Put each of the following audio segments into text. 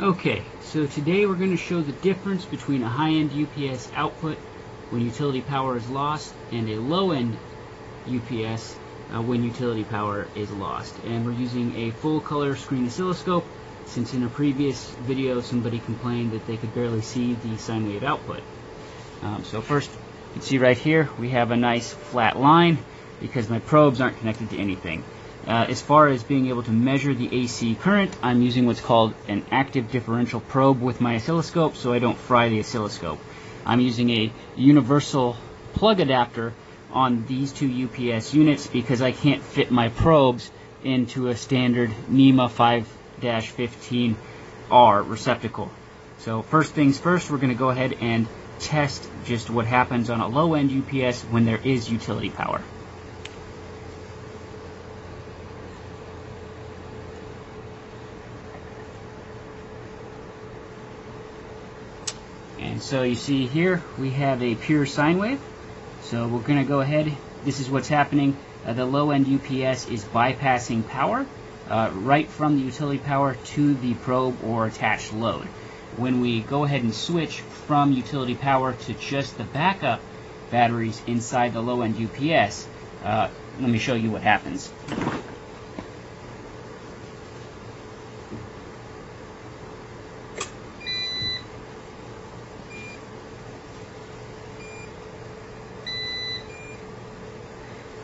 Okay, so today we're going to show the difference between a high-end UPS output when utility power is lost and a low-end UPS uh, when utility power is lost. And we're using a full color screen oscilloscope since in a previous video somebody complained that they could barely see the sine wave output. Um, so first you can see right here we have a nice flat line because my probes aren't connected to anything. Uh, as far as being able to measure the AC current, I'm using what's called an active differential probe with my oscilloscope so I don't fry the oscilloscope. I'm using a universal plug adapter on these two UPS units because I can't fit my probes into a standard NEMA 5-15R receptacle. So first things first, we're going to go ahead and test just what happens on a low-end UPS when there is utility power. And so you see here we have a pure sine wave. So we're going to go ahead. This is what's happening. Uh, the low end UPS is bypassing power uh, right from the utility power to the probe or attached load. When we go ahead and switch from utility power to just the backup batteries inside the low end UPS, uh, let me show you what happens.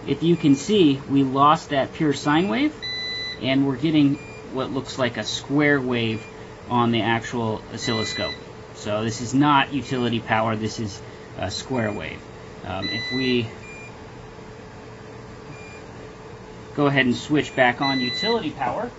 If you can see, we lost that pure sine wave, and we're getting what looks like a square wave on the actual oscilloscope. So this is not utility power, this is a square wave. Um, if we go ahead and switch back on utility power,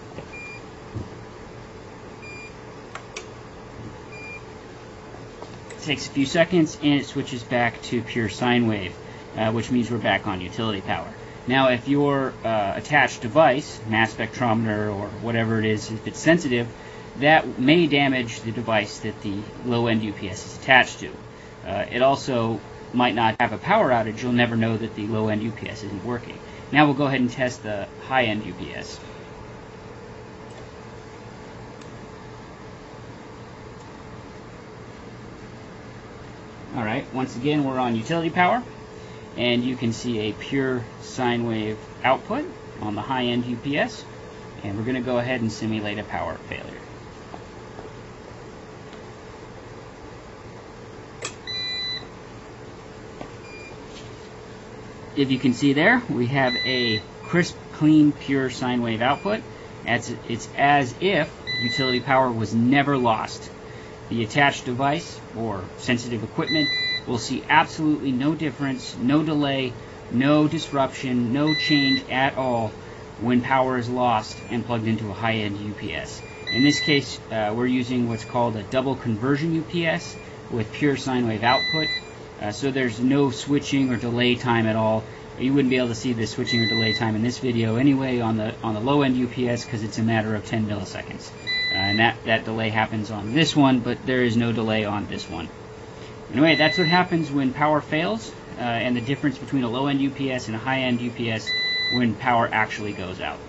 it takes a few seconds and it switches back to pure sine wave uh, which means we're back on utility power. Now, if your uh, attached device, mass spectrometer or whatever it is, if it's sensitive, that may damage the device that the low-end UPS is attached to. Uh, it also might not have a power outage. You'll never know that the low-end UPS isn't working. Now we'll go ahead and test the high-end UPS. Alright, once again we're on utility power and you can see a pure sine wave output on the high-end UPS and we're going to go ahead and simulate a power failure. If you can see there, we have a crisp, clean, pure sine wave output. It's as if utility power was never lost. The attached device or sensitive equipment will see absolutely no difference, no delay, no disruption, no change at all when power is lost and plugged into a high-end UPS. In this case, uh, we're using what's called a double conversion UPS with pure sine wave output. Uh, so there's no switching or delay time at all. You wouldn't be able to see the switching or delay time in this video anyway on the on the low end UPS because it's a matter of 10 milliseconds. Uh, and that, that delay happens on this one, but there is no delay on this one. Anyway, that's what happens when power fails, uh, and the difference between a low-end UPS and a high-end UPS when power actually goes out.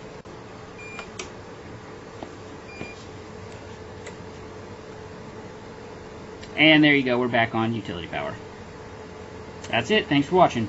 And there you go, we're back on utility power. That's it, thanks for watching.